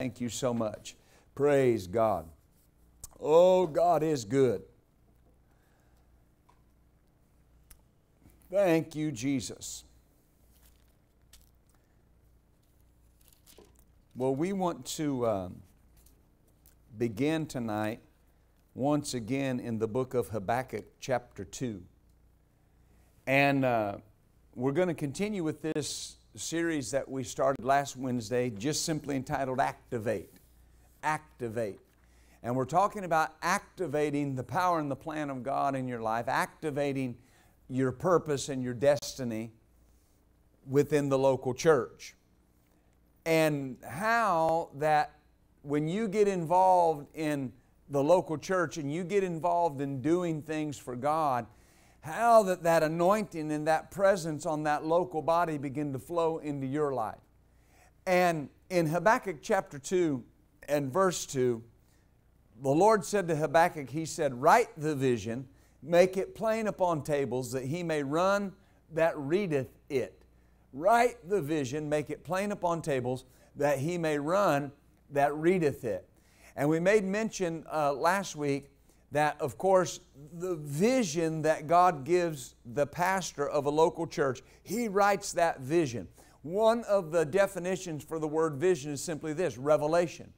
Thank you so much. Praise God. Oh, God is good. Thank you, Jesus. Well, we want to um, begin tonight once again in the book of Habakkuk, chapter 2. And uh, we're going to continue with this series that we started last Wednesday, just simply entitled Activate. Activate. And we're talking about activating the power and the plan of God in your life, activating your purpose and your destiny within the local church. And how that when you get involved in the local church and you get involved in doing things for God, how that that anointing and that presence on that local body begin to flow into your life. And in Habakkuk chapter 2 and verse 2, the Lord said to Habakkuk, He said, Write the vision, make it plain upon tables, that he may run that readeth it. Write the vision, make it plain upon tables, that he may run that readeth it. And we made mention uh, last week that, of course, the vision that God gives the pastor of a local church, he writes that vision. One of the definitions for the word vision is simply this revelation,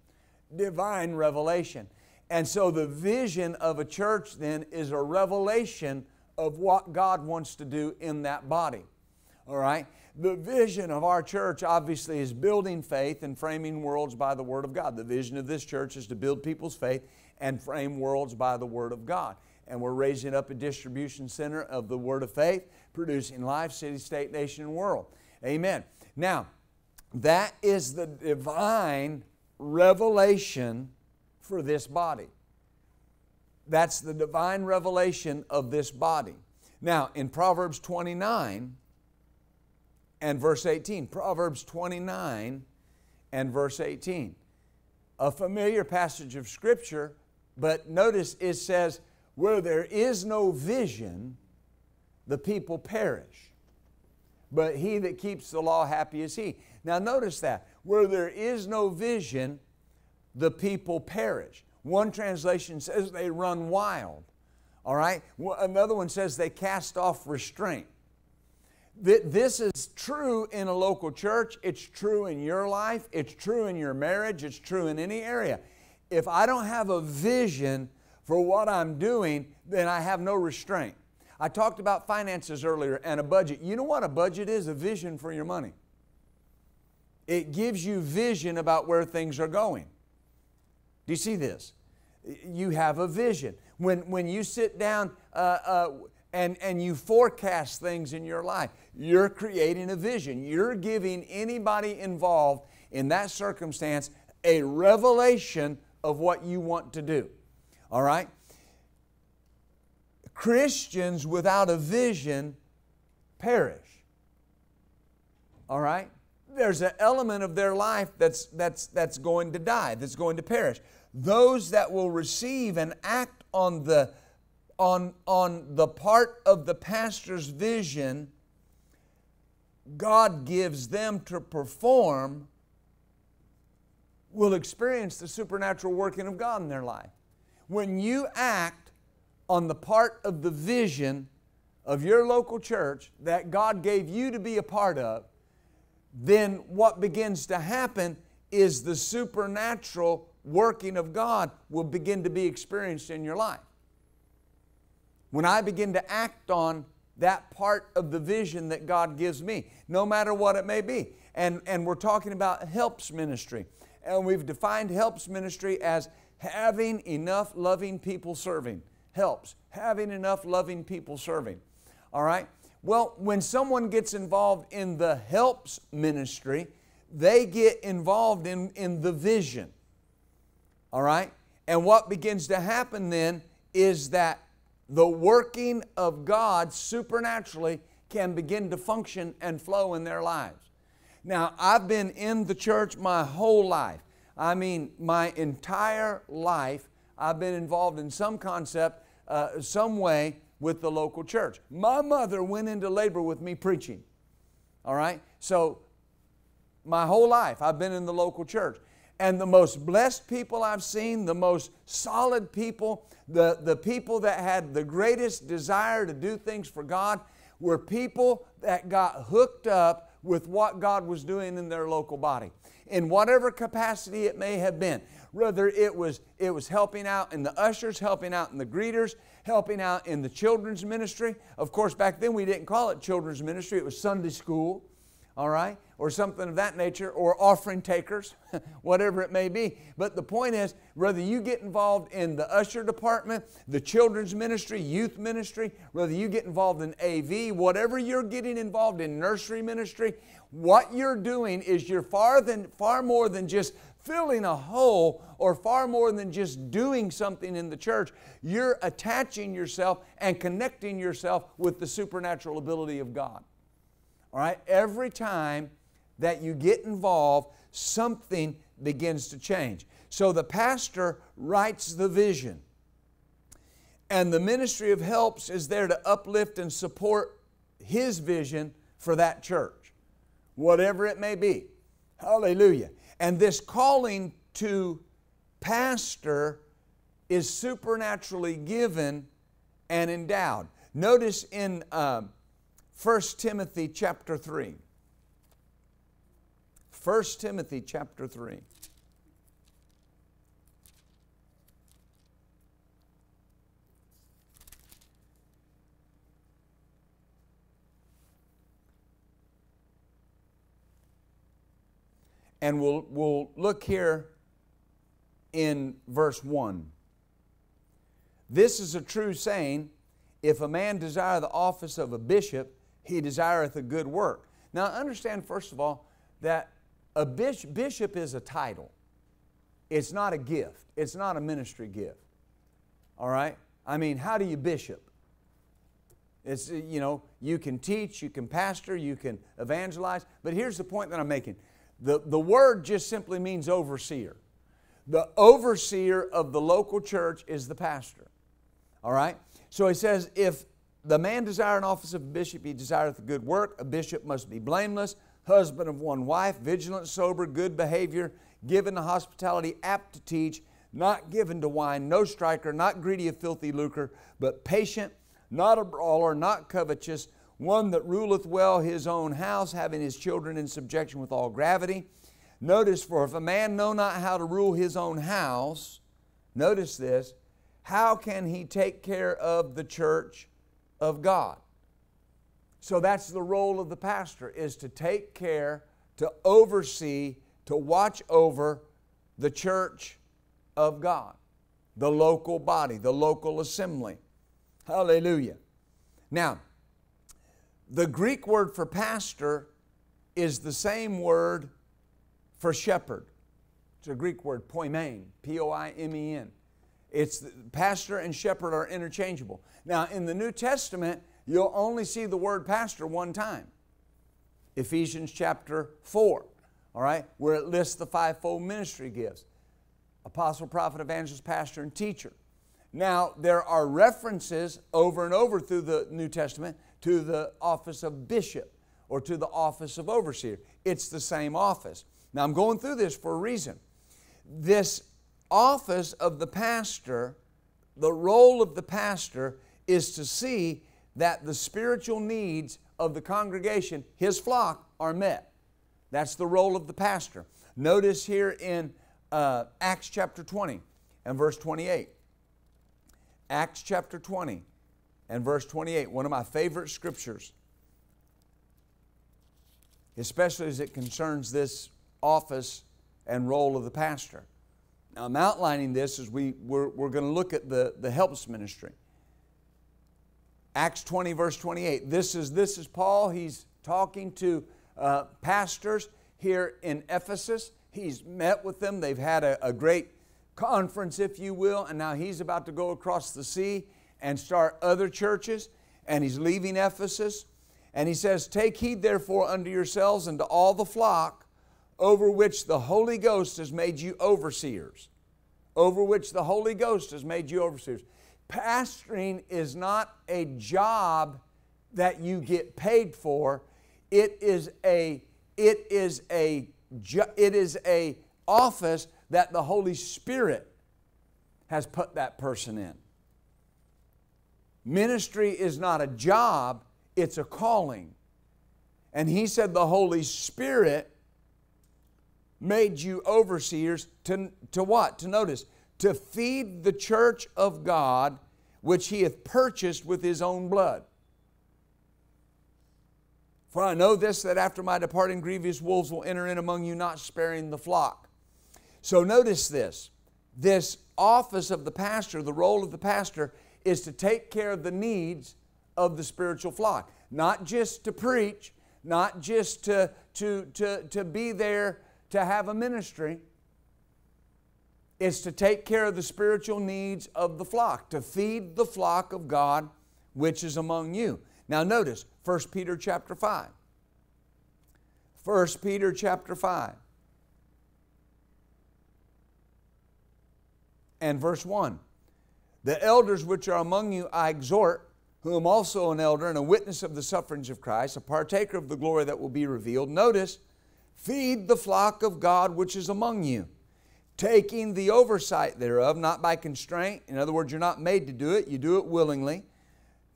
divine revelation. And so the vision of a church then is a revelation of what God wants to do in that body. All right? The vision of our church obviously is building faith and framing worlds by the Word of God. The vision of this church is to build people's faith and frame worlds by the Word of God. And we're raising up a distribution center of the Word of faith, producing life, city, state, nation, and world. Amen. Now, that is the divine revelation for this body. That's the divine revelation of this body. Now, in Proverbs 29 and verse 18, Proverbs 29 and verse 18, a familiar passage of Scripture but notice it says, where there is no vision, the people perish. But he that keeps the law, happy is he. Now notice that. Where there is no vision, the people perish. One translation says they run wild. All right? Another one says they cast off restraint. This is true in a local church. It's true in your life. It's true in your marriage. It's true in any area if I don't have a vision for what I'm doing, then I have no restraint. I talked about finances earlier and a budget. You know what a budget is? A vision for your money. It gives you vision about where things are going. Do you see this? You have a vision. When, when you sit down uh, uh, and, and you forecast things in your life, you're creating a vision. You're giving anybody involved in that circumstance a revelation of what you want to do. All right? Christians without a vision perish. All right? There's an element of their life that's, that's, that's going to die, that's going to perish. Those that will receive and act on the, on, on the part of the pastor's vision, God gives them to perform will experience the supernatural working of God in their life. When you act on the part of the vision of your local church that God gave you to be a part of, then what begins to happen is the supernatural working of God will begin to be experienced in your life. When I begin to act on that part of the vision that God gives me, no matter what it may be. And, and we're talking about helps ministry and we've defined helps ministry as having enough loving people serving. Helps, having enough loving people serving. All right? Well, when someone gets involved in the helps ministry, they get involved in, in the vision. All right? And what begins to happen then is that the working of God supernaturally can begin to function and flow in their lives. Now, I've been in the church my whole life. I mean, my entire life, I've been involved in some concept, uh, some way with the local church. My mother went into labor with me preaching. All right? So, my whole life, I've been in the local church. And the most blessed people I've seen, the most solid people, the, the people that had the greatest desire to do things for God, were people that got hooked up with what God was doing in their local body, in whatever capacity it may have been. Whether it was, it was helping out in the ushers, helping out in the greeters, helping out in the children's ministry. Of course, back then we didn't call it children's ministry, it was Sunday school, all right? or something of that nature, or offering takers, whatever it may be. But the point is, whether you get involved in the usher department, the children's ministry, youth ministry, whether you get involved in AV, whatever you're getting involved in nursery ministry, what you're doing is you're far than far more than just filling a hole or far more than just doing something in the church. You're attaching yourself and connecting yourself with the supernatural ability of God. All right? Every time that you get involved, something begins to change. So the pastor writes the vision, and the ministry of helps is there to uplift and support his vision for that church, whatever it may be. Hallelujah. And this calling to pastor is supernaturally given and endowed. Notice in uh, 1 Timothy chapter 3. 1 Timothy chapter 3. And we'll, we'll look here in verse 1. This is a true saying if a man desire the office of a bishop, he desireth a good work. Now, understand, first of all, that a bishop, is a title. It's not a gift. It's not a ministry gift. All right? I mean, how do you bishop? It's, you know, you can teach, you can pastor, you can evangelize. But here's the point that I'm making the, the word just simply means overseer. The overseer of the local church is the pastor. All right? So he says, if the man desire an office of a bishop, he desireth a good work. A bishop must be blameless, husband of one wife, vigilant, sober, good behavior, given to hospitality, apt to teach, not given to wine, no striker, not greedy of filthy lucre, but patient, not a brawler, not covetous, one that ruleth well his own house, having his children in subjection with all gravity. Notice, for if a man know not how to rule his own house, notice this, how can he take care of the church of God? So that's the role of the pastor is to take care, to oversee, to watch over the church of God, the local body, the local assembly. Hallelujah. Now, the Greek word for pastor is the same word for shepherd. It's a Greek word, poimen, P O I M E N. It's pastor and shepherd are interchangeable. Now, in the New Testament, you'll only see the word pastor one time Ephesians chapter 4, all right, where it lists the fivefold ministry gifts apostle, prophet, evangelist, pastor, and teacher. Now, there are references over and over through the New Testament to the office of bishop or to the office of overseer. It's the same office. Now, I'm going through this for a reason. This office of the pastor, the role of the pastor, is to see that the spiritual needs of the congregation, his flock, are met. That's the role of the pastor. Notice here in uh, Acts chapter 20 and verse 28. Acts chapter 20 and verse 28, one of my favorite scriptures, especially as it concerns this office and role of the pastor. Now, I'm outlining this as we, we're, we're going to look at the, the helps ministry. Acts 20, verse 28. This is, this is Paul. He's talking to uh, pastors here in Ephesus. He's met with them. They've had a, a great conference, if you will, and now he's about to go across the sea and start other churches. And he's leaving Ephesus. And he says, Take heed therefore unto yourselves and to all the flock over which the Holy Ghost has made you overseers. Over which the Holy Ghost has made you overseers. Pastoring is not a job that you get paid for. It is a it is a it is a office that the Holy Spirit has put that person in. Ministry is not a job, it's a calling. And he said the Holy Spirit made you overseers to, to what? To notice, to feed the church of God which he hath purchased with his own blood. For I know this, that after my departing, grievous wolves will enter in among you, not sparing the flock. So notice this this office of the pastor, the role of the pastor, is to take care of the needs of the spiritual flock, not just to preach, not just to, to, to, to be there to have a ministry. is to take care of the spiritual needs of the flock, to feed the flock of God which is among you. Now notice 1 Peter chapter 5. 1 Peter chapter 5. And verse 1. The elders which are among you I exhort, who am also an elder and a witness of the sufferings of Christ, a partaker of the glory that will be revealed. Notice, feed the flock of God which is among you, taking the oversight thereof, not by constraint. In other words, you're not made to do it, you do it willingly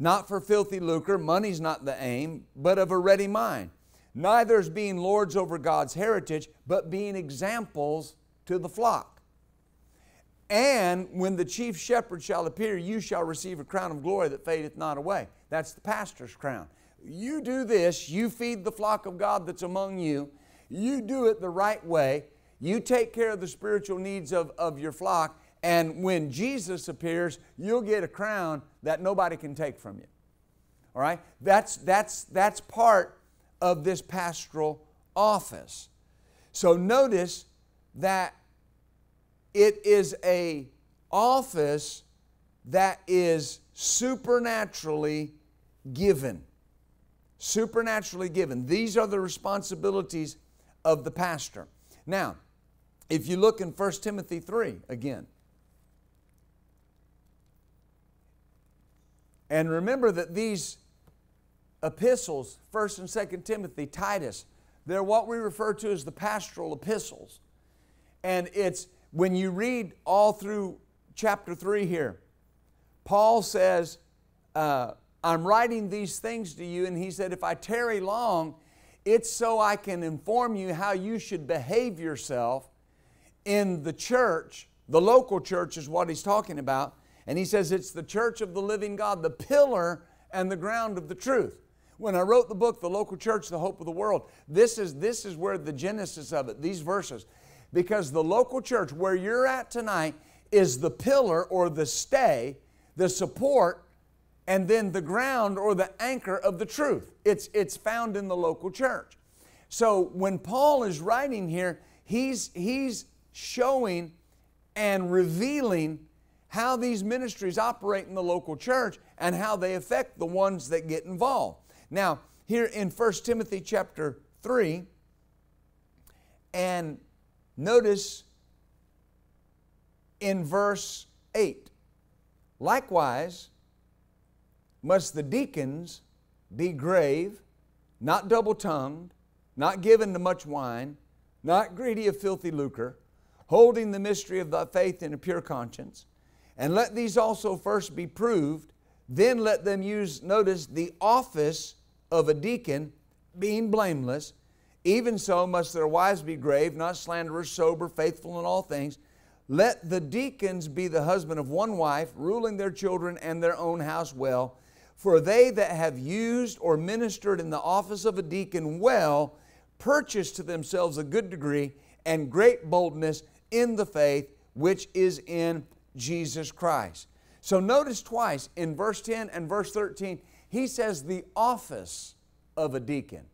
not for filthy lucre, money's not the aim, but of a ready mind. Neither as being lords over God's heritage, but being examples to the flock. And when the chief shepherd shall appear, you shall receive a crown of glory that fadeth not away. That's the pastor's crown. You do this, you feed the flock of God that's among you, you do it the right way, you take care of the spiritual needs of, of your flock, and when Jesus appears, you'll get a crown that nobody can take from you. All right? That's, that's, that's part of this pastoral office. So notice that it is a office that is supernaturally given. Supernaturally given. These are the responsibilities of the pastor. Now, if you look in 1 Timothy 3 again, And remember that these epistles, 1st and 2nd Timothy, Titus, they're what we refer to as the pastoral epistles. And it's when you read all through chapter 3 here, Paul says, uh, I'm writing these things to you, and he said, if I tarry long, it's so I can inform you how you should behave yourself in the church. The local church is what he's talking about and he says it's the church of the living God, the pillar and the ground of the truth. When I wrote the book, The Local Church, The Hope of the World, this is, this is where the genesis of it, these verses. Because the local church, where you're at tonight, is the pillar or the stay, the support, and then the ground or the anchor of the truth. It's, it's found in the local church. So when Paul is writing here, he's, he's showing and revealing how these ministries operate in the local church and how they affect the ones that get involved. Now, here in 1 Timothy chapter 3, and notice in verse 8, likewise must the deacons be grave, not double tongued, not given to much wine, not greedy of filthy lucre, holding the mystery of the faith in a pure conscience. And let these also first be proved, then let them use, notice, the office of a deacon, being blameless. Even so must their wives be grave, not slanderers, sober, faithful in all things. Let the deacons be the husband of one wife, ruling their children and their own house well. For they that have used or ministered in the office of a deacon well purchase to themselves a good degree and great boldness in the faith which is in Jesus Christ. So notice twice in verse 10 and verse 13, he says the office of a deacon.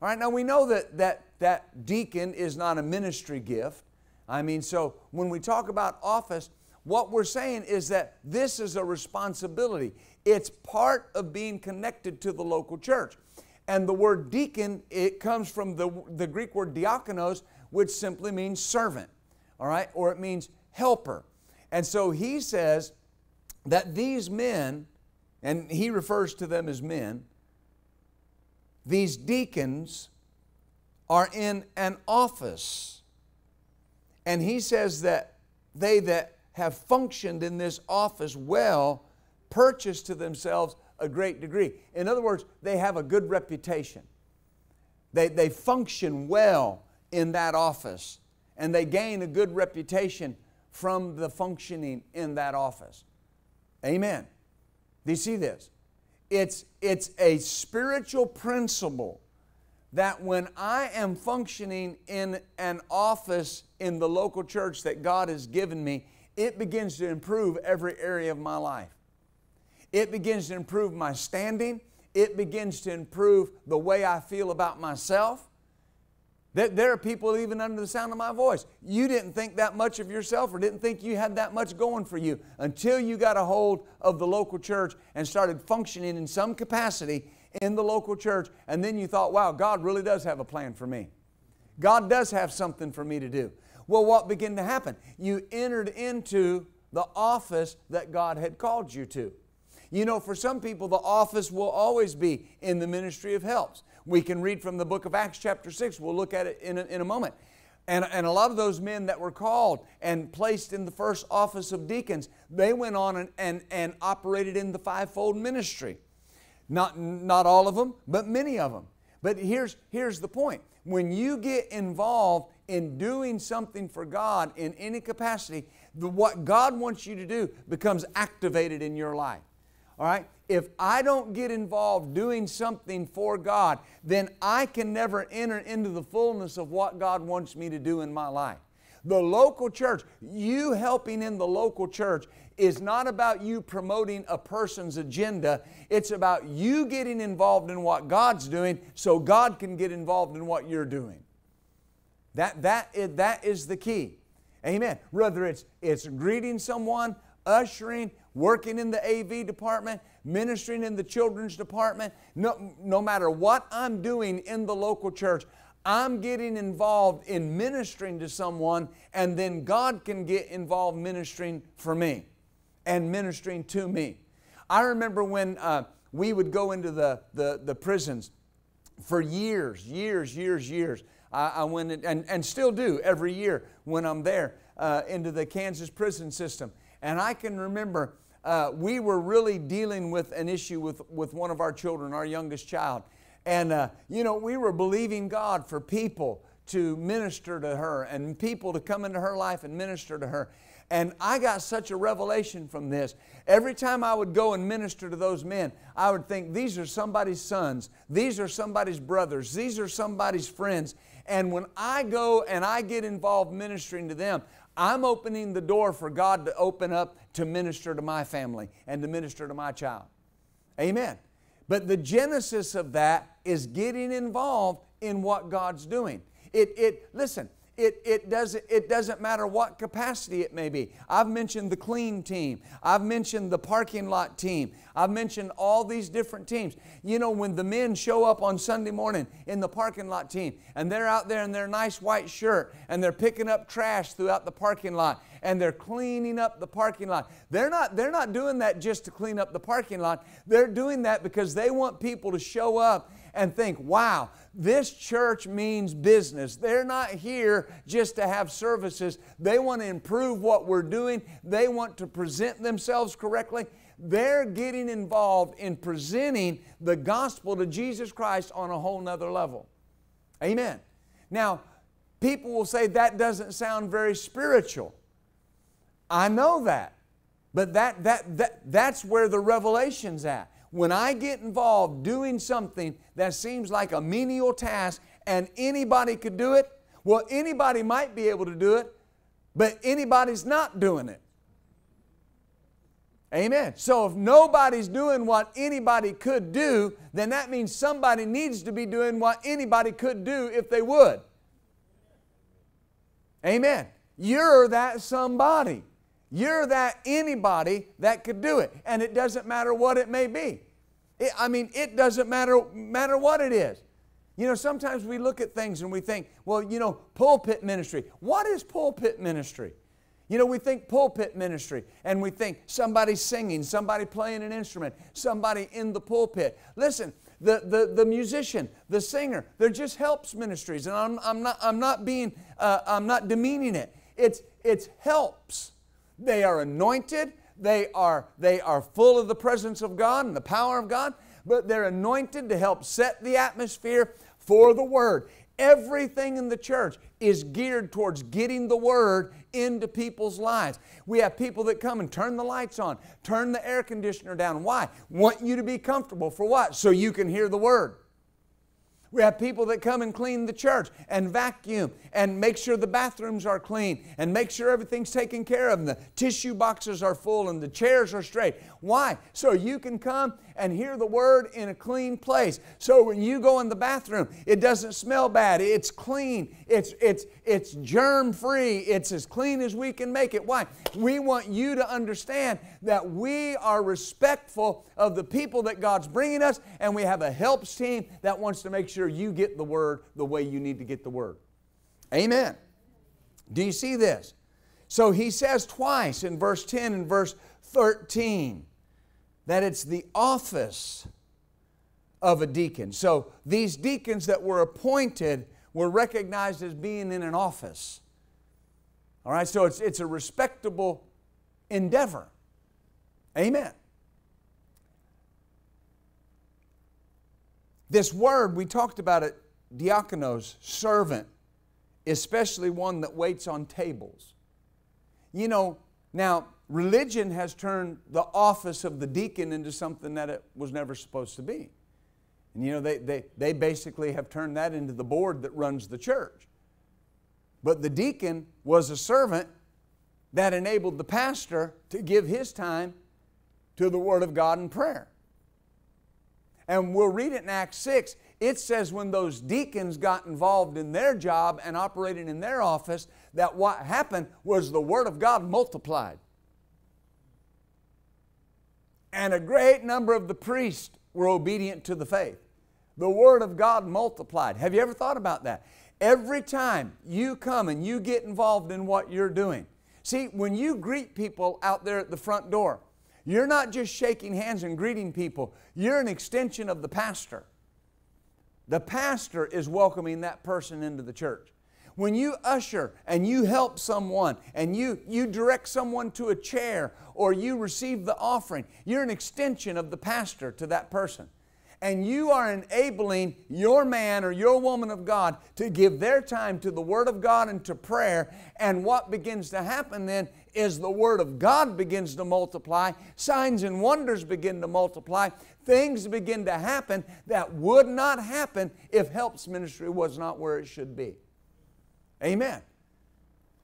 All right, now we know that that, that deacon is not a ministry gift. I mean, so when we talk about office, what we're saying is that this is a responsibility. It's part of being connected to the local church. And the word deacon, it comes from the, the Greek word diakonos, which simply means servant, all right, or it means helper. And so he says that these men, and he refers to them as men, these deacons are in an office. And he says that they that have functioned in this office well purchase to themselves a great degree. In other words, they have a good reputation. They, they function well in that office and they gain a good reputation from the functioning in that office. Amen. Do you see this? It's, it's a spiritual principle that when I am functioning in an office in the local church that God has given me, it begins to improve every area of my life. It begins to improve my standing. It begins to improve the way I feel about myself. That There are people even under the sound of my voice. You didn't think that much of yourself or didn't think you had that much going for you until you got a hold of the local church and started functioning in some capacity in the local church. And then you thought, wow, God really does have a plan for me. God does have something for me to do. Well, what began to happen? You entered into the office that God had called you to. You know, for some people, the office will always be in the ministry of helps. We can read from the book of Acts, chapter 6. We'll look at it in a, in a moment. And, and a lot of those men that were called and placed in the first office of deacons, they went on and, and, and operated in the fivefold ministry. Not, not all of them, but many of them. But here's, here's the point when you get involved in doing something for God in any capacity, the, what God wants you to do becomes activated in your life. All right? If I don't get involved doing something for God, then I can never enter into the fullness of what God wants me to do in my life. The local church, you helping in the local church, is not about you promoting a person's agenda. It's about you getting involved in what God's doing so God can get involved in what you're doing. That, that, that is the key. Amen. Whether it's, it's greeting someone, ushering, working in the AV department, ministering in the children's department, no, no matter what I'm doing in the local church, I'm getting involved in ministering to someone, and then God can get involved ministering for me and ministering to me. I remember when uh, we would go into the, the, the, prisons for years, years, years, years. I, I went in, and, and still do every year when I'm there uh, into the Kansas prison system. And I can remember uh, we were really dealing with an issue with, with one of our children, our youngest child. And, uh, you know, we were believing God for people to minister to her and people to come into her life and minister to her. And I got such a revelation from this. Every time I would go and minister to those men, I would think, these are somebody's sons, these are somebody's brothers, these are somebody's friends. And when I go and I get involved ministering to them, I'm opening the door for God to open up to minister to my family and to minister to my child. Amen. But the genesis of that is getting involved in what God's doing. It, it, listen, it, it, doesn't, it doesn't matter what capacity it may be. I've mentioned the clean team. I've mentioned the parking lot team. I've mentioned all these different teams. You know, when the men show up on Sunday morning in the parking lot team and they're out there in their nice white shirt and they're picking up trash throughout the parking lot and they're cleaning up the parking lot. They're not, they're not doing that just to clean up the parking lot. They're doing that because they want people to show up and think, wow, this church means business. They're not here just to have services. They want to improve what we're doing, they want to present themselves correctly. They're getting involved in presenting the gospel to Jesus Christ on a whole nother level. Amen. Now, people will say that doesn't sound very spiritual. I know that. But that, that, that, that's where the revelation's at when I get involved doing something that seems like a menial task and anybody could do it, well, anybody might be able to do it, but anybody's not doing it. Amen. So if nobody's doing what anybody could do, then that means somebody needs to be doing what anybody could do if they would. Amen. You're that somebody. You're that anybody that could do it. And it doesn't matter what it may be. It, I mean, it doesn't matter, matter what it is. You know, sometimes we look at things and we think, well, you know, pulpit ministry. What is pulpit ministry? You know, we think pulpit ministry and we think somebody singing, somebody playing an instrument, somebody in the pulpit. Listen, the, the, the musician, the singer, they're just helps ministries. And I'm, I'm, not, I'm, not being, uh, I'm not demeaning it. it's, it's helps. They are anointed, they are, they are full of the presence of God and the power of God, but they're anointed to help set the atmosphere for the Word. Everything in the church is geared towards getting the Word into people's lives. We have people that come and turn the lights on, turn the air conditioner down. Why? Want you to be comfortable. For what? So you can hear the Word. We have people that come and clean the church and vacuum and make sure the bathrooms are clean and make sure everything's taken care of and the tissue boxes are full and the chairs are straight. Why? So you can come and hear the word in a clean place. So when you go in the bathroom, it doesn't smell bad. It's clean. It's it's it's germ free. It's as clean as we can make it. Why? We want you to understand that we are respectful of the people that God's bringing us and we have a helps team that wants to make sure you get the word the way you need to get the word. Amen. Do you see this? So he says twice in verse 10 and verse 13 that it's the office of a deacon. So these deacons that were appointed were recognized as being in an office. All right, so it's, it's a respectable endeavor. Amen. This word, we talked about it, diakonos, servant, especially one that waits on tables. You know, now religion has turned the office of the deacon into something that it was never supposed to be. And you know, they, they, they basically have turned that into the board that runs the church. But the deacon was a servant that enabled the pastor to give his time to the Word of God and prayer. And we'll read it in Acts 6. It says when those deacons got involved in their job and operating in their office, that what happened was the Word of God multiplied and a great number of the priests were obedient to the faith. The Word of God multiplied. Have you ever thought about that? Every time you come and you get involved in what you're doing, see, when you greet people out there at the front door, you're not just shaking hands and greeting people, you're an extension of the pastor. The pastor is welcoming that person into the church. When you usher and you help someone and you, you direct someone to a chair or you receive the offering, you're an extension of the pastor to that person. And you are enabling your man or your woman of God to give their time to the Word of God and to prayer. And what begins to happen then is the Word of God begins to multiply, signs and wonders begin to multiply, things begin to happen that would not happen if helps ministry was not where it should be. Amen.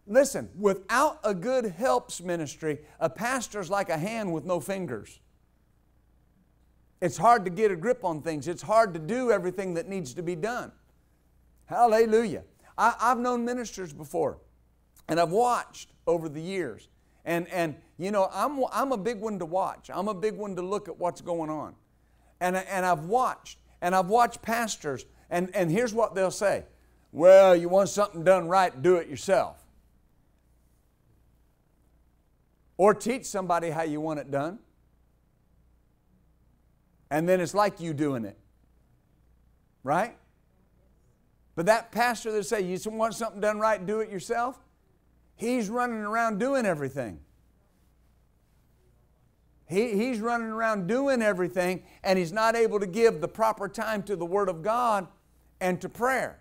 Listen, without a good helps ministry, a pastor's like a hand with no fingers. It's hard to get a grip on things. It's hard to do everything that needs to be done. Hallelujah. I, have known ministers before, and I've watched over the years. And, and you know, I'm, I'm a big one to watch. I'm a big one to look at what's going on. And, and I've watched, and I've watched pastors, and, and here's what they'll say Well, you want something done right, do it yourself. Or teach somebody how you want it done. And then it's like you doing it. Right? But that pastor that say you want something done right, do it yourself, he's running around doing everything. He, he's running around doing everything, and he's not able to give the proper time to the Word of God and to prayer.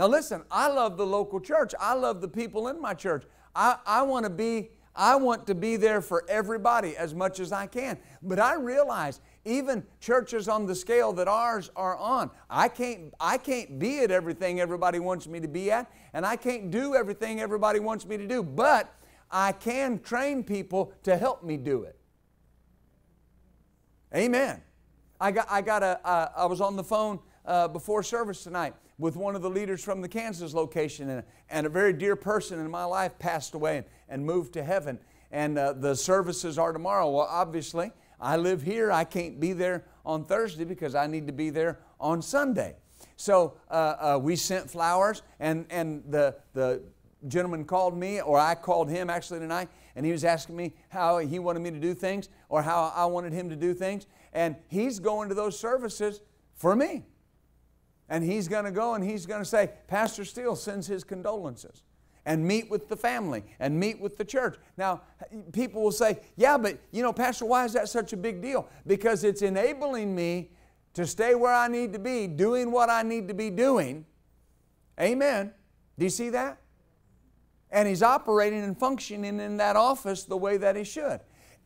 Now, listen, I love the local church. I love the people in my church. I, I want to be I want to be there for everybody as much as I can. But I realize even churches on the scale that ours are on, I can't, I can't be at everything everybody wants me to be at, and I can't do everything everybody wants me to do. But I can train people to help me do it. Amen. I got, I got a, uh, I was on the phone uh, before service tonight with one of the leaders from the Kansas location, and, and a very dear person in my life passed away and, and moved to heaven. And uh, the services are tomorrow. Well, obviously, I live here. I can't be there on Thursday because I need to be there on Sunday. So uh, uh, we sent flowers, and, and the, the gentleman called me, or I called him actually tonight, and he was asking me how he wanted me to do things or how I wanted him to do things. And he's going to those services for me. And he's going to go and he's going to say, Pastor Steele sends his condolences. and meet with the family and meet with the church. Now, people will say, yeah, but you know, Pastor, why is that such a big deal? Because it's enabling me to stay where I need to be, doing what I need to be doing. Amen. Do you see that? And he's operating and functioning in that office the way that he should.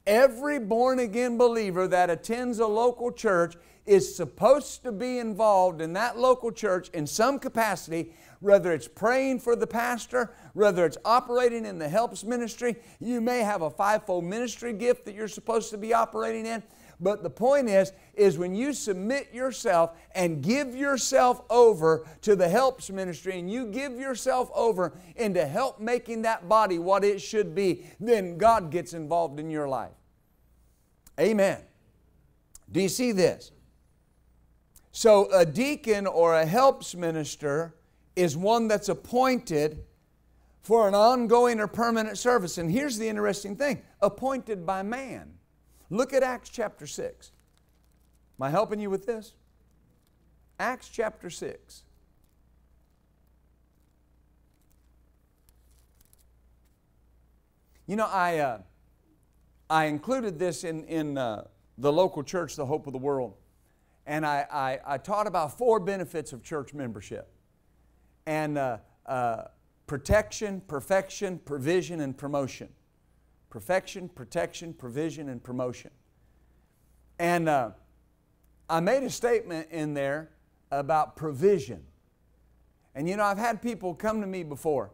Every born again believer that attends a local church is supposed to be involved in that local church in some capacity, whether it's praying for the pastor, whether it's operating in the helps ministry. You may have a fivefold ministry gift that you're supposed to be operating in. But the point is, is when you submit yourself and give yourself over to the helps ministry and you give yourself over into help making that body what it should be, then God gets involved in your life. Amen. Do you see this? So, a deacon or a helps minister is one that's appointed for an ongoing or permanent service. And here's the interesting thing appointed by man. Look at Acts chapter 6. Am I helping you with this? Acts chapter 6. You know, I, uh, I included this in, in uh, the local church, the Hope of the World, and I, I, I taught about four benefits of church membership. And uh, uh protection, perfection, provision, and promotion perfection, protection, provision, and promotion. And uh, I made a statement in there about provision. And you know, I've had people come to me before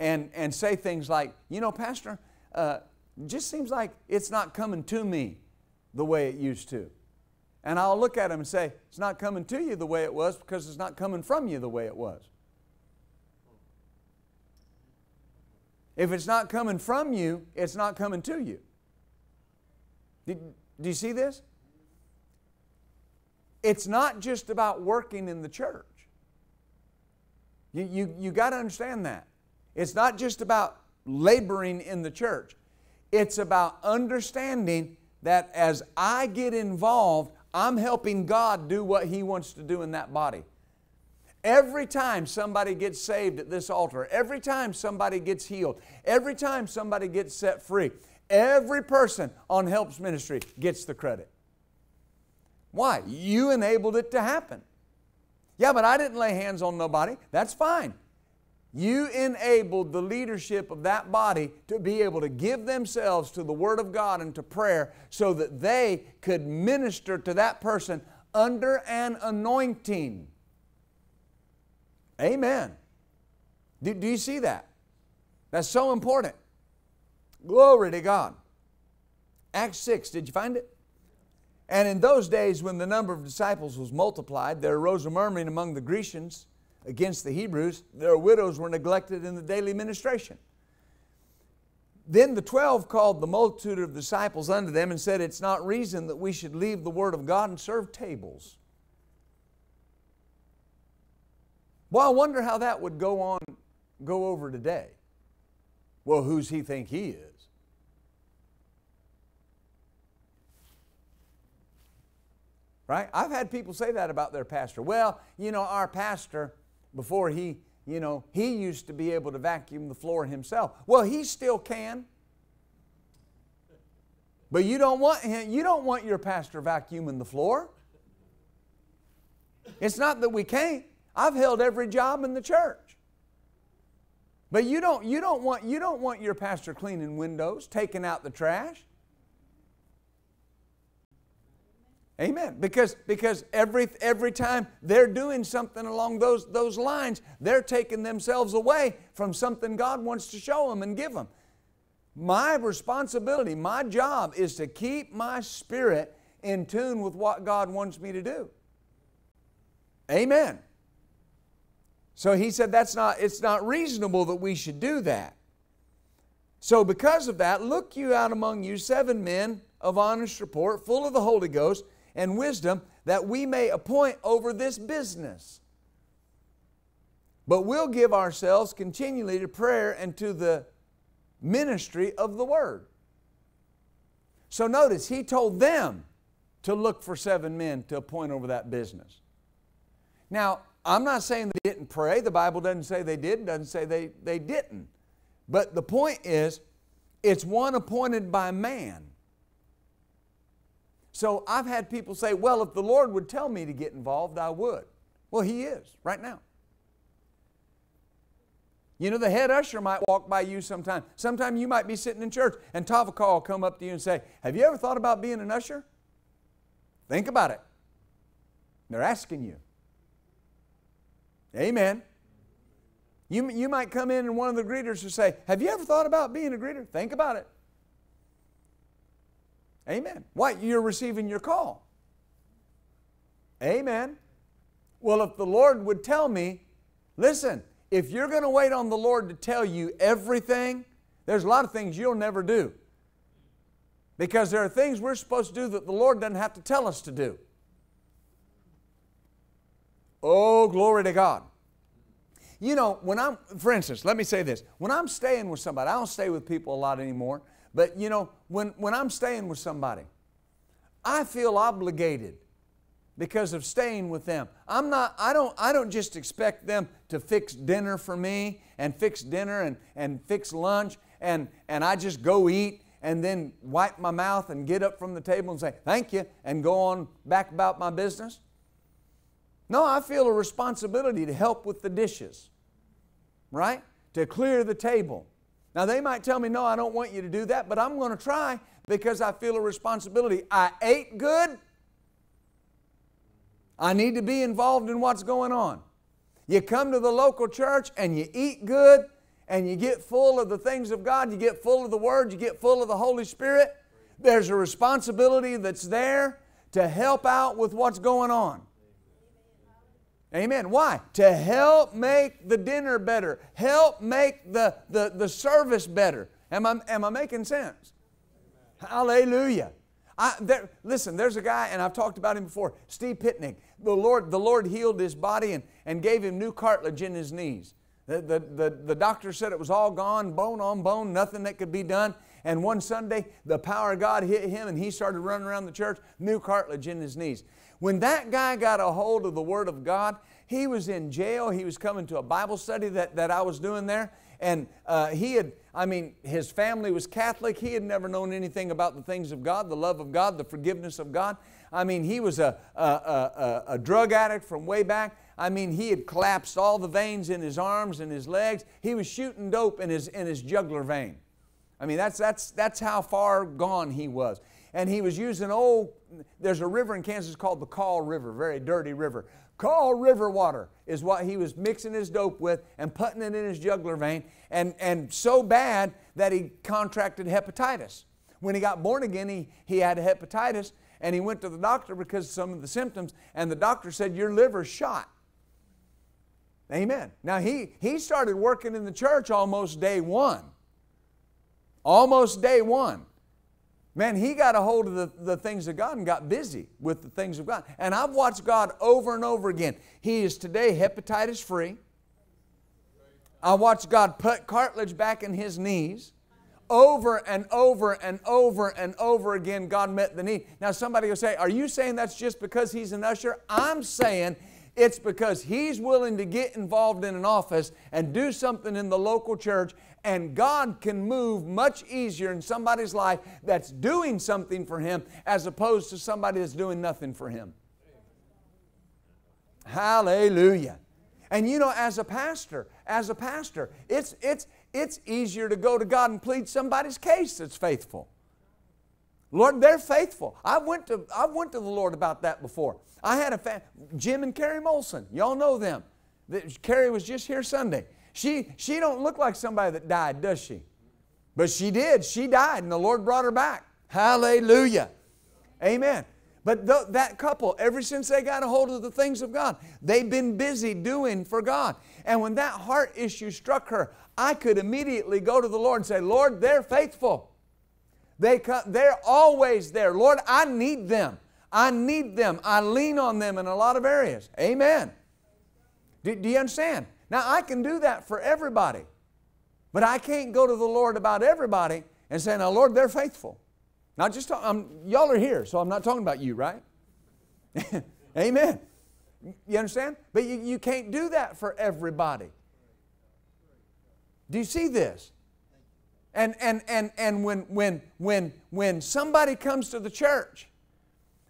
and, and say things like, you know, Pastor, uh, just seems like it's not coming to me the way it used to. And I'll look at them and say, it's not coming to you the way it was because it's not coming from you the way it was. If it's not coming from you, it's not coming to you. Do, do you see this? It's not just about working in the church. You, you, you got to understand that. It's not just about laboring in the church. It's about understanding that as I get involved, I'm helping God do what He wants to do in that body. Every time somebody gets saved at this altar, every time somebody gets healed, every time somebody gets set free, every person on Helps Ministry gets the credit. Why? You enabled it to happen. Yeah, but I didn't lay hands on nobody. That's fine. You enabled the leadership of that body to be able to give themselves to the Word of God and to prayer so that they could minister to that person under an anointing. Amen. Do, do you see that? That's so important. Glory to God. Acts 6, did you find it? And in those days, when the number of disciples was multiplied, there arose a murmuring among the Grecians against the Hebrews. Their widows were neglected in the daily ministration. Then the twelve called the multitude of disciples unto them and said, It's not reason that we should leave the word of God and serve tables. Well, I wonder how that would go on, go over today. Well, who's he think he is? Right? I've had people say that about their pastor. Well, you know, our pastor, before he, you know, he used to be able to vacuum the floor himself. Well, he still can. But you don't want him, you don't want your pastor vacuuming the floor. It's not that we can't. I've held every job in the church. But you don't, you don't, want, you don't want your pastor cleaning windows, taking out the trash. Amen. Because, because every, every time they're doing something along those, those lines, they're taking themselves away from something God wants to show them and give them. My responsibility, my job is to keep my spirit in tune with what God wants me to do. Amen. So he said that's not it's not reasonable that we should do that. So because of that, look you out among you seven men of honest report, full of the Holy Ghost and wisdom, that we may appoint over this business. But we'll give ourselves continually to prayer and to the ministry of the word. So notice, he told them to look for seven men to appoint over that business. Now, I'm not saying they didn't pray. The Bible doesn't say they did, doesn't say they, they didn't. But the point is, it's one appointed by man. So I've had people say, well, if the Lord would tell me to get involved, I would. Well, He is right now. You know, the head usher might walk by you sometime. Sometime you might be sitting in church and Tavakal will come up to you and say, Have you ever thought about being an usher? Think about it. They're asking you. Amen. You, you might come in and one of the greeters will say, Have you ever thought about being a greeter? Think about it. Amen. Why? You're receiving your call. Amen. Well, if the Lord would tell me, listen, if you're going to wait on the Lord to tell you everything, there's a lot of things you'll never do. Because there are things we're supposed to do that the Lord doesn't have to tell us to do. Oh, glory to God. You know, when I'm, for instance, let me say this. When I'm staying with somebody, I don't stay with people a lot anymore, but you know, when, when I'm staying with somebody, I feel obligated because of staying with them. I'm not, I don't, I don't just expect them to fix dinner for me and fix dinner and, and fix lunch and, and I just go eat and then wipe my mouth and get up from the table and say, thank you, and go on back about my business. No, I feel a responsibility to help with the dishes, right? To clear the table. Now, they might tell me, no, I don't want you to do that, but I'm going to try because I feel a responsibility. I ate good. I need to be involved in what's going on. You come to the local church and you eat good and you get full of the things of God, you get full of the Word, you get full of the Holy Spirit. There's a responsibility that's there to help out with what's going on. Amen. Why? To help make the dinner better, help make the, the, the service better. Am I, am I making sense? Hallelujah. I, there, listen, there's a guy, and I've talked about him before, Steve Pitnick. The Lord, the Lord healed his body and, and gave him new cartilage in his knees. The, the, the, the doctor said it was all gone, bone on bone, nothing that could be done. And one Sunday, the power of God hit him, and he started running around the church, new cartilage in his knees. When that guy got a hold of the Word of God, he was in jail. He was coming to a Bible study that, that I was doing there. And uh, he had, I mean, his family was Catholic. He had never known anything about the things of God, the love of God, the forgiveness of God. I mean, he was a, a, a, a drug addict from way back. I mean, he had collapsed all the veins in his arms and his legs. He was shooting dope in his, in his jugular vein. I mean, that's, that's, that's how far gone he was and he was using old, there's a river in Kansas called the Kaw River, very dirty river. Kaw River water is what he was mixing his dope with and putting it in his jugular vein, and, and so bad that he contracted hepatitis. When he got born again, he, he had hepatitis, and he went to the doctor because of some of the symptoms, and the doctor said, Your liver's shot. Amen. Now, he, he started working in the church almost day one. Almost day one. Man, he got a hold of the, the things of God and got busy with the things of God. And I've watched God over and over again. He is today hepatitis free. I watched God put cartilage back in his knees. Over and over and over and over again, God met the need. Now, somebody will say, Are you saying that's just because he's an usher? I'm saying it's because he's willing to get involved in an office and do something in the local church and God can move much easier in somebody's life that's doing something for Him as opposed to somebody that's doing nothing for Him. Hallelujah. And you know, as a pastor, as a pastor, it's, it's, it's easier to go to God and plead somebody's case that's faithful. Lord, they're faithful. I went to, I went to the Lord about that before. I had a Jim and Carrie Molson. Y'all know them. Carrie was just here Sunday. She, she don't look like somebody that died, does she? But she did. She died, and the Lord brought her back. Hallelujah. Amen. But th- that couple, ever since they got a hold of the things of God, they've been busy doing for God. And when that heart issue struck her, I could immediately go to the Lord and say, Lord, they're faithful. They they're always there. Lord, I need them. I need them. I lean on them in a lot of areas. Amen. Do, do you understand? Now, I can do that for everybody, but I can't go to the Lord about everybody and say, Now, Lord, they're faithful. Not just, talk, I'm, y'all are here, so I'm not talking about you, right? Amen. You understand? But you, you can't do that for everybody. Do you see this? And, and, and, and when, when, when, when somebody comes to the church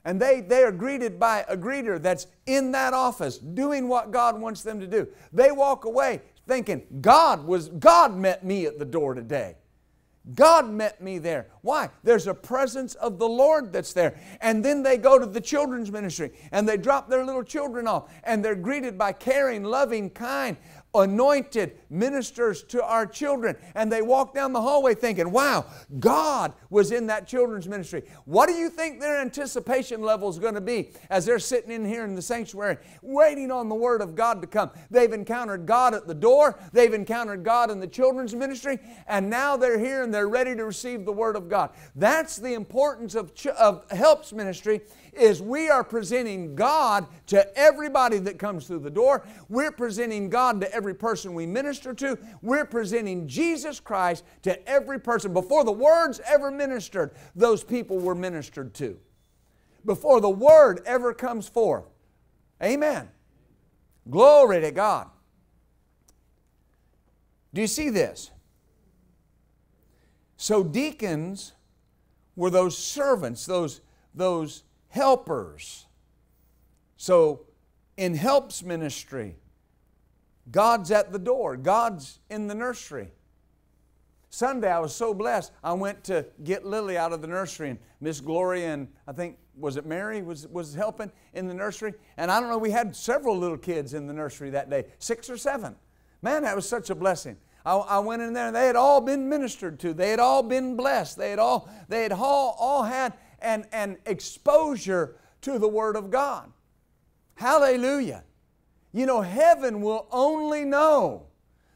and they, they are greeted by a greeter that's in that office doing what God wants them to do, they walk away thinking, God was God met me at the door today. God met me there. Why? There's a presence of the Lord that's there. And then they go to the children's ministry and they drop their little children off and they're greeted by caring, loving, kind, anointed ministers to our children. And they walk down the hallway thinking, wow, God was in that children's ministry. What do you think their anticipation level is going to be as they're sitting in here in the sanctuary waiting on the Word of God to come? They've encountered God at the door, they've encountered God in the children's ministry, and now they're here and they're ready to receive the Word of God. That's the importance of, of helps ministry is we are presenting God to everybody that comes through the door. We're presenting God to every person we minister to. We're presenting Jesus Christ to every person. Before the words ever ministered, those people were ministered to. Before the word ever comes forth. Amen. Glory to God. Do you see this? So, deacons were those servants, those, those helpers. So, in helps ministry, God's at the door, God's in the nursery. Sunday, I was so blessed. I went to get Lily out of the nursery, and Miss Gloria and I think was it Mary was was helping in the nursery. And I don't know, we had several little kids in the nursery that day, six or seven. Man, that was such a blessing. I, I went in there, and they had all been ministered to. They had all been blessed. They had all they had all, all had and, and exposure to the Word of God. Hallelujah. You know, heaven will only know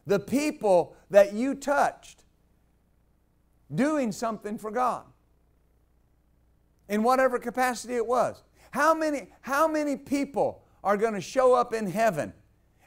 the people that you touched doing something for God in whatever capacity it was. How many, how many people are going to show up in heaven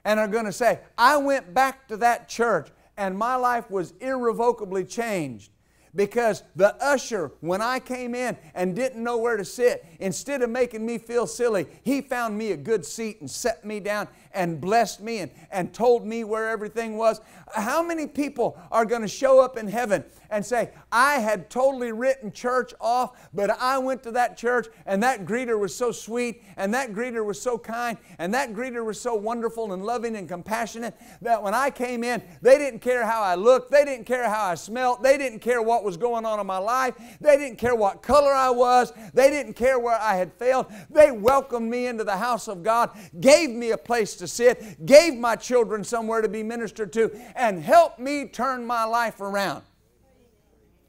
and are going to say, I went back to that church and my life was irrevocably changed because the usher, when I came in and didn't know where to sit, instead of making me feel silly, he found me a good seat and set me down and blessed me and, and told me where everything was. How many people are going to show up in heaven and say, I had totally written church off, but I went to that church and that greeter was so sweet and that greeter was so kind and that greeter was so wonderful and loving and compassionate that when I came in, they didn't care how I looked, they didn't care how I smelled, they didn't care what was going on in my life, they didn't care what color I was, they didn't care where I had failed. They welcomed me into the house of God, gave me a place to sit, gave my children somewhere to be ministered to, and helped me turn my life around.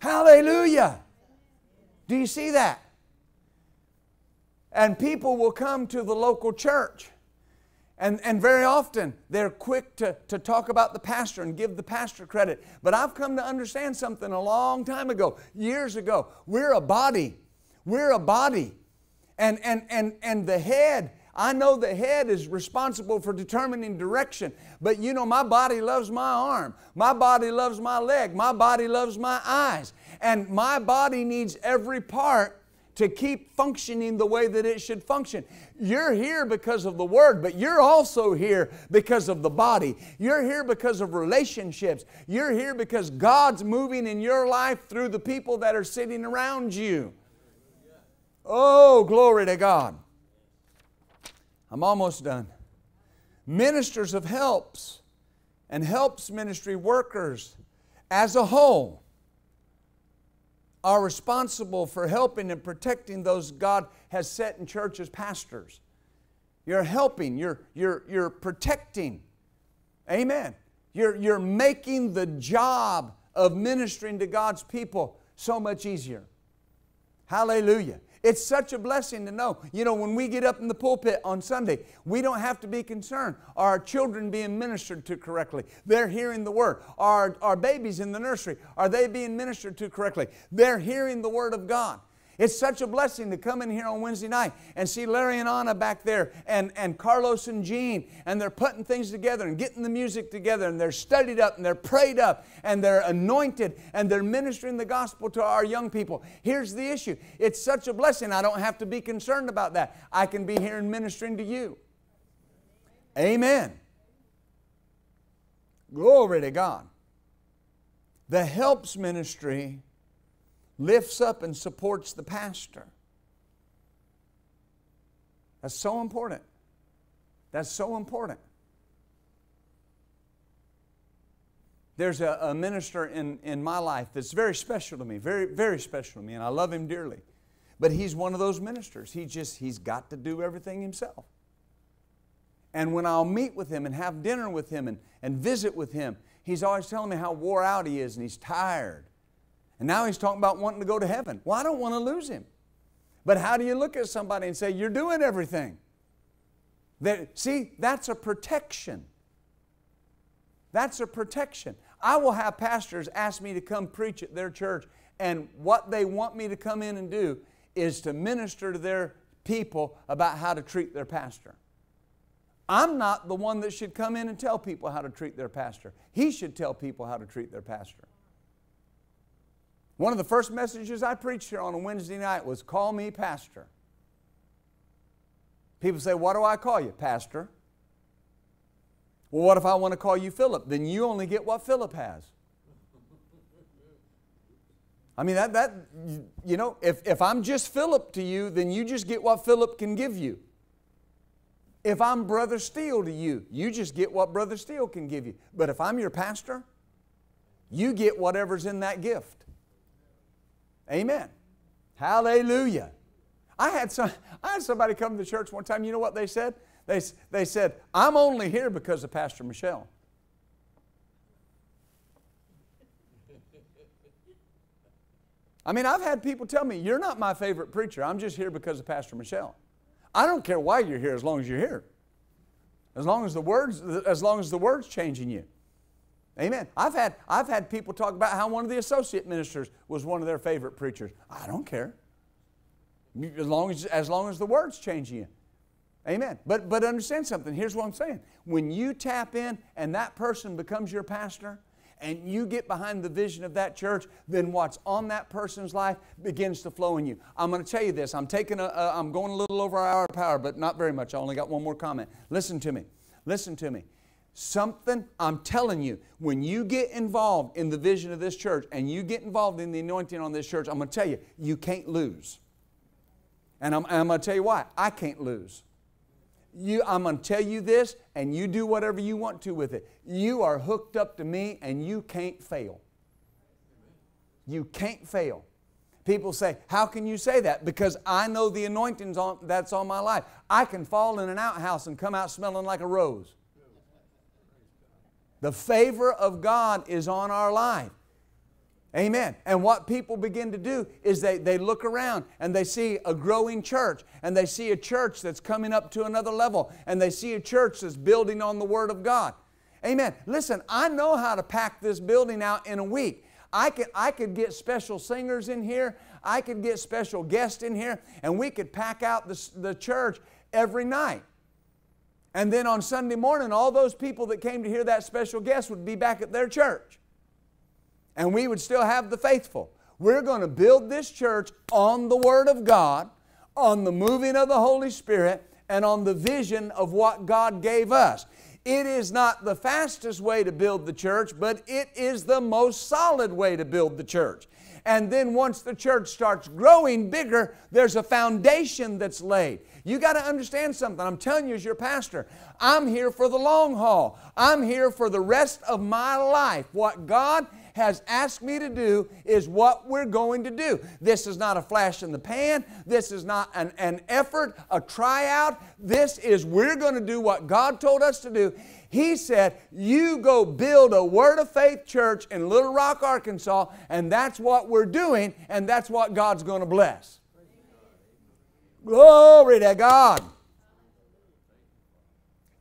Hallelujah. Do you see that? And people will come to the local church. And, and very often they're quick to, to talk about the pastor and give the pastor credit. But I've come to understand something a long time ago, years ago. We're a body. We're a body. And, and, and, and the head I know the head is responsible for determining direction, but you know, my body loves my arm, my body loves my leg, my body loves my eyes, and my body needs every part to keep functioning the way that it should function. You're here because of the Word, but you're also here because of the body. You're here because of relationships. You're here because God's moving in your life through the people that are sitting around you. Oh, glory to God. I'm almost done. Ministers of helps and helps ministry workers as a whole are responsible for helping and protecting those God has set in church as pastors. You're helping, you're, you're, you're protecting. Amen. You're, you're making the job of ministering to God's people so much easier. Hallelujah. It's such a blessing to know. You know, when we get up in the pulpit on Sunday, we don't have to be concerned. Are our children being ministered to correctly? They're hearing the Word. Are our babies in the nursery, are they being ministered to correctly? They're hearing the Word of God. It's such a blessing to come in here on Wednesday night and see Larry and Anna back there and, and Carlos and Jean, and they're putting things together and getting the music together, and they're studied up and they're prayed up and they're anointed and they're ministering the gospel to our young people. Here's the issue it's such a blessing. I don't have to be concerned about that. I can be here and ministering to you. Amen. Glory to God. The helps ministry lifts up and supports the pastor. That's so important. That's so important. There's a, a, minister in, in my life that's very special to me, very, very special to me, and I love him dearly. But he's one of those ministers. He just, he's got to do everything himself. And when I'll meet with him and have dinner with him and, and visit with him, he's always telling me how wore out he is and he's tired. And now he's talking about wanting to go to heaven. Well, I don't want to lose him. But how do you look at somebody and say, You're doing everything? See, that's a protection. That's a protection. I will have pastors ask me to come preach at their church, and what they want me to come in and do is to minister to their people about how to treat their pastor. I'm not the one that should come in and tell people how to treat their pastor. He should tell people how to treat their pastor. One of the first messages I preached here on a Wednesday night was Call me Pastor. People say, What do I call you? Pastor. Well, what if I want to call you Philip? Then you only get what Philip has. I mean, that, that you know, if, if I'm just Philip to you, then you just get what Philip can give you. If I'm Brother Steele to you, you just get what Brother Steele can give you. But if I'm your pastor, you get whatever's in that gift. Amen. Hallelujah. I had, some, I had somebody come to the church one time. You know what they said? They, they said, I'm only here because of Pastor Michelle. I mean, I've had people tell me, You're not my favorite preacher. I'm just here because of Pastor Michelle. I don't care why you're here as long as you're here. As long as the words, as long as the words changing you. Amen. I've had, I've had people talk about how one of the associate ministers was one of their favorite preachers. I don't care. As long as, as, long as the words change you. Amen. But, but understand something. Here's what I'm saying. When you tap in and that person becomes your pastor, and you get behind the vision of that church, then what's on that person's life begins to flow in you. I'm going to tell you this. I'm taking a, a I'm going a little over our hour power, but not very much. I only got one more comment. Listen to me. Listen to me. Something, I'm telling you, when you get involved in the vision of this church and you get involved in the anointing on this church, I'm going to tell you, you can't lose. And I'm, I'm going to tell you why. I can't lose. You, I'm going to tell you this, and you do whatever you want to with it. You are hooked up to me, and you can't fail. You can't fail. People say, How can you say that? Because I know the anointings on, that's on my life. I can fall in an outhouse and come out smelling like a rose. The favor of God is on our life. Amen. And what people begin to do is they, they look around and they see a growing church and they see a church that's coming up to another level and they see a church that's building on the Word of God. Amen. Listen, I know how to pack this building out in a week. I could, I could get special singers in here, I could get special guests in here, and we could pack out the, the church every night. And then on Sunday morning, all those people that came to hear that special guest would be back at their church. And we would still have the faithful. We're going to build this church on the Word of God, on the moving of the Holy Spirit, and on the vision of what God gave us. It is not the fastest way to build the church, but it is the most solid way to build the church. And then once the church starts growing bigger, there's a foundation that's laid. You got to understand something. I'm telling you, as your pastor, I'm here for the long haul. I'm here for the rest of my life. What God has asked me to do is what we're going to do. This is not a flash in the pan. This is not an, an effort, a tryout. This is we're going to do what God told us to do. He said, You go build a Word of Faith church in Little Rock, Arkansas, and that's what we're doing, and that's what God's going to bless. Glory to God.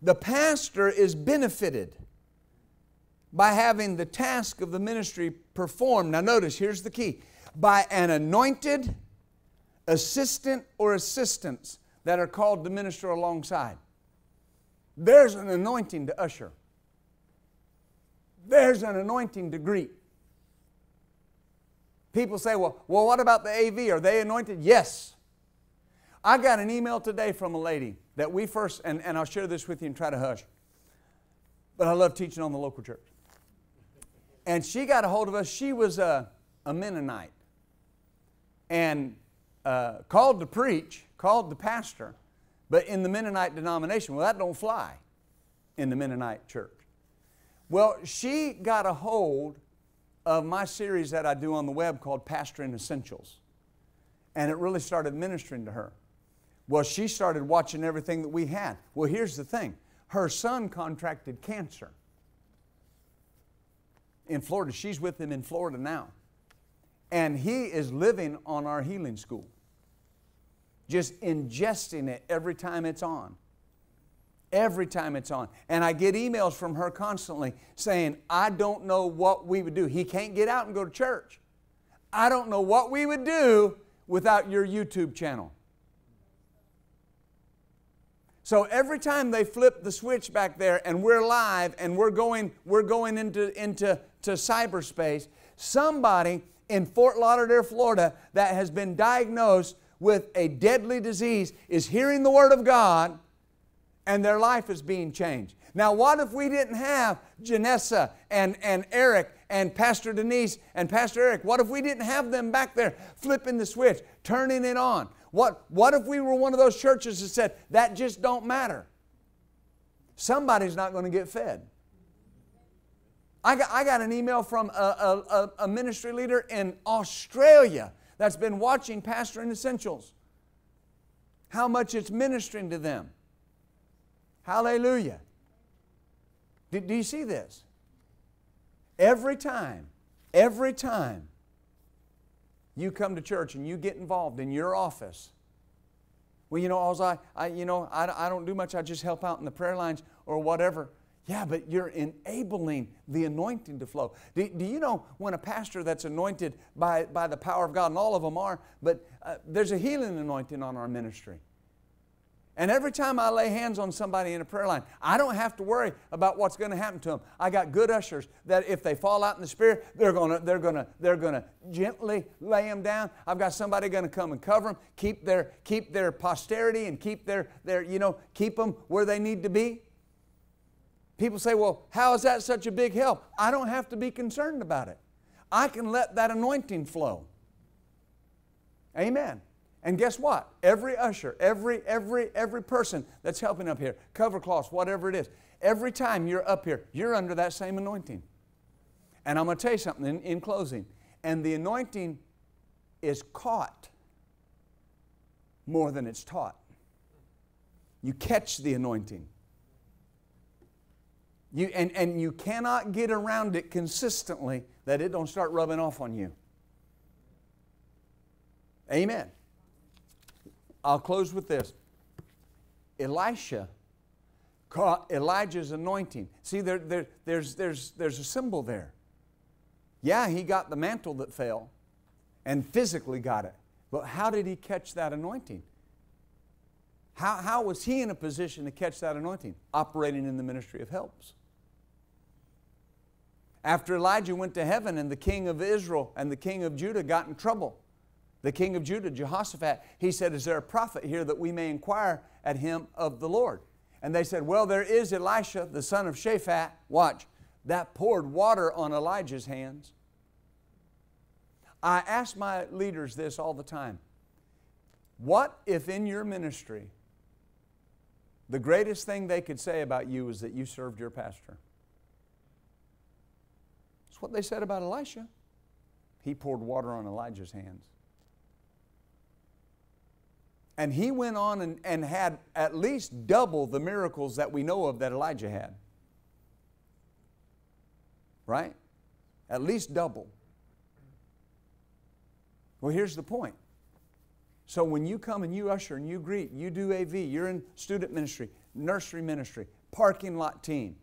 The pastor is benefited by having the task of the ministry performed. Now, notice, here's the key by an anointed assistant or assistants that are called to minister alongside. There's an anointing to usher, there's an anointing to greet. People say, well, well, what about the AV? Are they anointed? Yes. I got an email today from a lady that we first, and, and I'll share this with you and try to hush, but I love teaching on the local church. And she got a hold of us. She was a, a Mennonite and uh, called to preach, called the pastor, but in the Mennonite denomination. Well, that don't fly in the Mennonite church. Well, she got a hold of my series that I do on the web called Pastoring Essentials. And it really started ministering to her. Well, she started watching everything that we had. Well, here's the thing her son contracted cancer in Florida. She's with him in Florida now. And he is living on our healing school, just ingesting it every time it's on. Every time it's on. And I get emails from her constantly saying, I don't know what we would do. He can't get out and go to church. I don't know what we would do without your YouTube channel. So every time they flip the switch back there and we're live and we're going, we're going into, into to cyberspace, somebody in Fort Lauderdale, Florida, that has been diagnosed with a deadly disease is hearing the Word of God and their life is being changed. Now, what if we didn't have Janessa and, and Eric and Pastor Denise and Pastor Eric? What if we didn't have them back there flipping the switch, turning it on? What, what if we were one of those churches that said, that just don't matter? Somebody's not going to get fed. I got, I got an email from a, a, a ministry leader in Australia that's been watching Pastoring Essentials, how much it's ministering to them. Hallelujah. Do, do you see this? Every time, every time you come to church and you get involved in your office, well, you know, I, I, you know, I, I don't do much. I just help out in the prayer lines or whatever. Yeah, but you're enabling the anointing to flow. Do, do, you know when a pastor that's anointed by, by the power of God, and all of them are, but uh, there's a healing anointing on our ministry. And every time I lay hands on somebody in a prayer line, I don't have to worry about what's going to happen to them. I got good ushers that if they fall out in the spirit, they're going to they're going to they're going to gently lay them down. I've got somebody going to come and cover them, keep their keep their posterity and keep their their you know, keep them where they need to be. People say, "Well, how is that such a big help?" I don't have to be concerned about it. I can let that anointing flow. Amen. And guess what? Every usher, every, every, every person that's helping up here, cover cloths, whatever it is, every time you're up here, you're under that same anointing. And I'm going to tell you something in, in closing. And the anointing is caught more than it's taught. You catch the anointing. You, and, and you cannot get around it consistently that it don't start rubbing off on you. Amen. I'll close with this. Elisha caught Elijah's anointing. See, there, there, there's, there's, there's a symbol there. Yeah, he got the mantle that fell and physically got it. But how did he catch that anointing? How, how was he in a position to catch that anointing? Operating in the ministry of helps. After Elijah went to heaven and the king of Israel and the king of Judah got in trouble, the king of Judah, Jehoshaphat, he said, Is there a prophet here that we may inquire at him of the Lord? And they said, Well, there is Elisha, the son of Shaphat, watch, that poured water on Elijah's hands. I ask my leaders this all the time. What if in your ministry, the greatest thing they could say about you is that you served your pastor? That's what they said about Elisha. He poured water on Elijah's hands. And he went on and, and had at least double the miracles that we know of that Elijah had. Right? At least double. Well, here's the point. So when you come and you usher and you greet, you do AV, you're in student ministry, nursery ministry, parking lot team.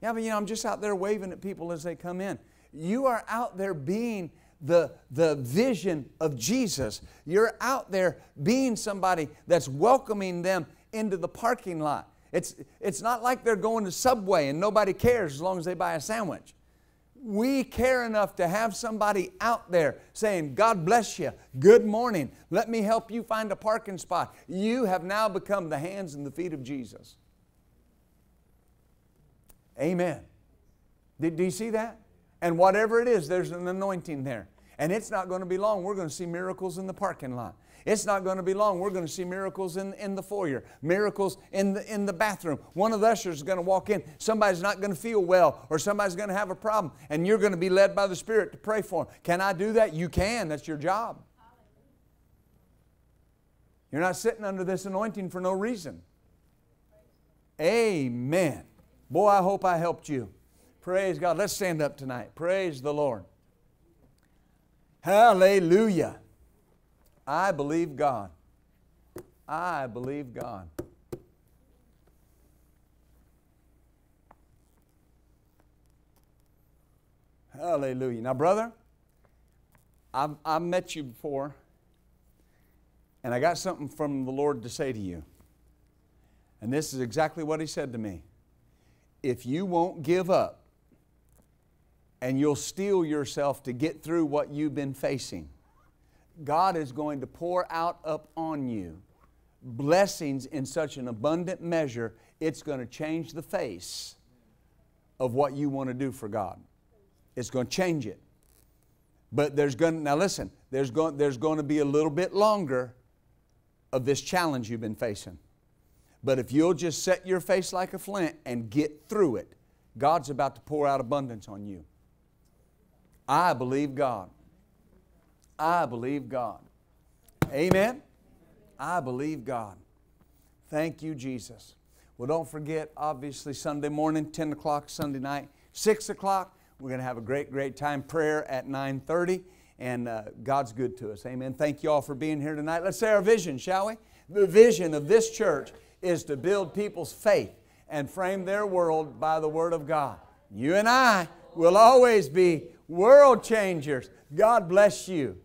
Yeah, but you know, I'm just out there waving at people as they come in. You are out there being the, the vision of Jesus. You're out there being somebody that's welcoming them into the parking lot. It's, it's not like they're going to Subway and nobody cares as long as they buy a sandwich. We care enough to have somebody out there saying, God bless you, good morning, let me help you find a parking spot. You have now become the hands and the feet of Jesus. Amen. Did, do you see that? And whatever it is, there's an anointing there. And it's not going to be long. We're going to see miracles in the parking lot. It's not going to be long. We're going to see miracles in, in the foyer, miracles in the, in the bathroom. One of the ushers is going to walk in. Somebody's not going to feel well, or somebody's going to have a problem, and you're going to be led by the Spirit to pray for them. Can I do that? You can. That's your job. You're not sitting under this anointing for no reason. Amen. Boy, I hope I helped you. Praise God. Let's stand up tonight. Praise the Lord. Hallelujah. I believe God. I believe God. Hallelujah. Now, brother, I've, I've met you before, and I got something from the Lord to say to you. And this is exactly what He said to me. If you won't give up and you'll steel yourself to get through what you've been facing, God is going to pour out up on you blessings in such an abundant measure, it's going to change the face of what you want to do for God. It's going to change it. But there's going to, now listen, there's going, there's going to be a little bit longer of this challenge you've been facing. But if you'll just set your face like a flint and get through it, God's about to pour out abundance on you. I believe God. I believe God. Amen. I believe God. Thank you, Jesus. Well, don't forget, obviously, Sunday morning, 10 o'clock Sunday night, 6 o'clock, we're going to have a great, great time. Prayer at 9.30, and uh, God's good to us. Amen. Thank you all for being here tonight. Let's say our vision, shall we? The vision of this church is to build people's faith and frame their world by the Word of God. You and I will always be world changers. God bless you.